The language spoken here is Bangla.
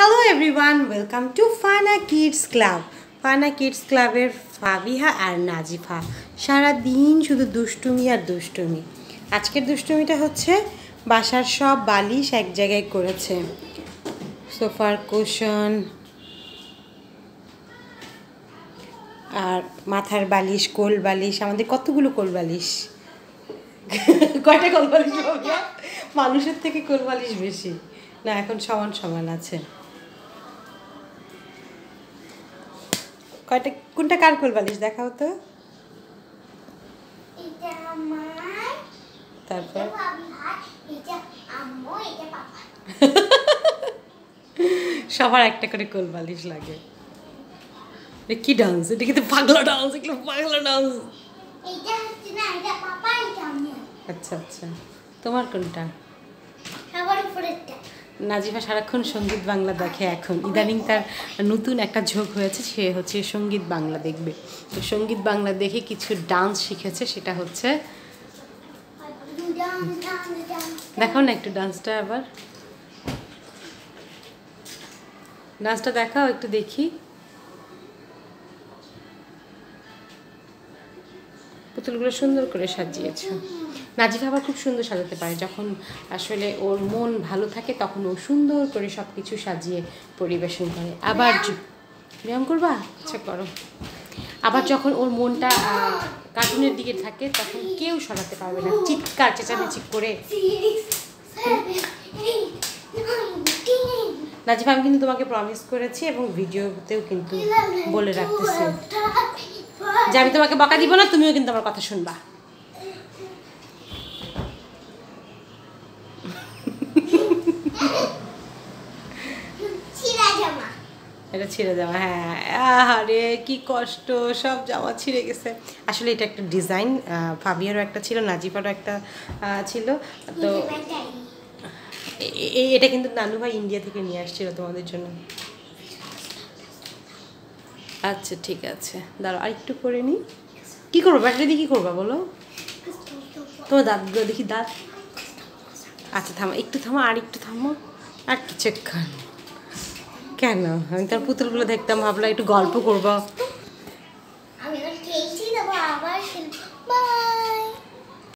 Hello everyone welcome to Fana kids club Fana kids ক্লাবের ফাবিহা আর নাজিফা। সারা দিন শুধু দুষ্টুমি আর দুষ্টুমি। আজকের দুষ্টুমিটা হচ্ছে, বাসার সব বালিশ এক জায়গায় করেছে। সোফার কুশন আর মাথার বালিশ, কোল বালিশ, আমাদের কতগুলো কোল বালিশ? কয়টা কোল বালিশ? মানুষের থেকে কোল বালিশ বেশি। না, এখন সমান সমান আছে। কয়টা কোনটা কার কোল বালিশ দেখাও তো? তারপর? সবার একটা করে কোল বালিশ লাগে। কি ডান্স এটা কিন্তু পাগলা ডান্স এগুলো পাগলা ডান্স আচ্ছা আচ্ছা। তোমার কোনটা? সবার উপরেরটা। নাজিফা সারাক্ষণ সংগীত বাংলা দেখে এখন। ইদানিং তার নতুন একটা ঝোঁক হয়েছে, সে হচ্ছে সংগীত বাংলা দেখবে। তো সংগীত বাংলা দেখে কিছু ডান্স শিখেছে, সেটা হচ্ছে দেখাও না একটু ডান্সটা আবার। ডান্সটা দেখাও, একটু দেখি। পুতুলগুলো সুন্দর করে সাজিয়েছো। নাজিফা আবার খুব সুন্দর সাজাতে পারে। যখন আসলে ওর মন ভালো থাকে, তখন ও সুন্দর করে সব কিছু সাজিয়ে পরিবেশন করে। আবার ব্যায়াম করবা? আচ্ছা করো। আবার যখন ওর মনটা কার্টুনের দিকে থাকে, তখন কেউ সরাতে পারবে না। চিৎকার, চেঁচামেচি করে। নাজিফা, আমি কিন্তু তোমাকে প্রমিস করেছি এবং ভিডিওতেও কিন্তু বলে রাখতেছি। যে আমি তোমাকে বকা দিব না, তুমিও কিন্তু আমার কথা শুনবা ছিঁড়া জামা এটা ছিঁড়ে যাওয়া হ্যাঁ আরে কি কষ্ট সব জামা ছিঁড়ে গেছে। আসলে এটা একটা ডিজাইন ফাবিয়ারও একটা ছিল নাজিফারও একটা ছিল তো এটা কিন্তু নানু ভাই ইন্ডিয়া থেকে নিয়ে আসছিল তোমাদের জন্য। আচ্ছা ঠিক আছে। দাঁড়াও আর একটু করে নিই কী করব? ব্যাটারি দিয়ে কী করবা বলো? তোমার দাঁতগুলো দেখি দাঁত। আচ্ছা থামো একটু থামো আর একটু থামো। আর কিছুক্ষণ কেন? আমি তার পুতুলগুলো দেখতাম ভাবলাম একটু গল্প করব।